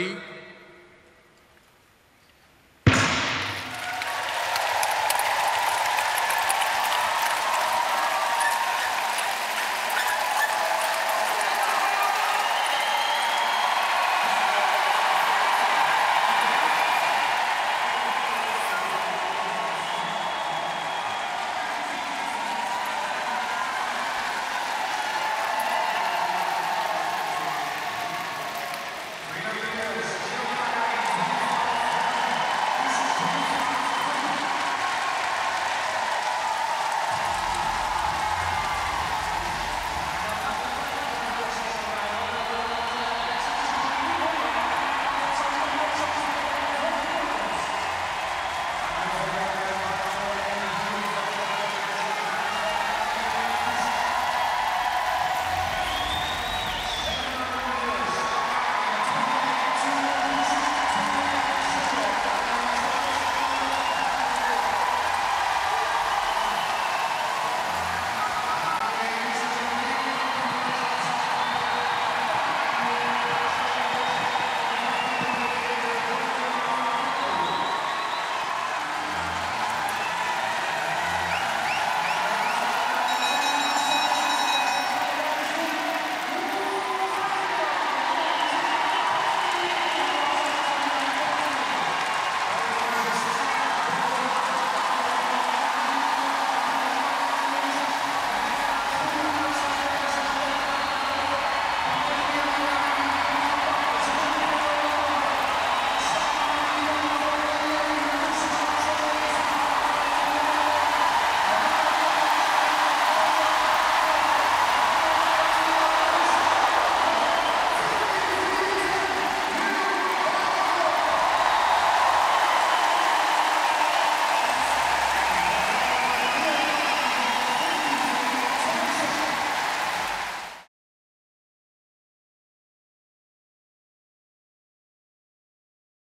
Three,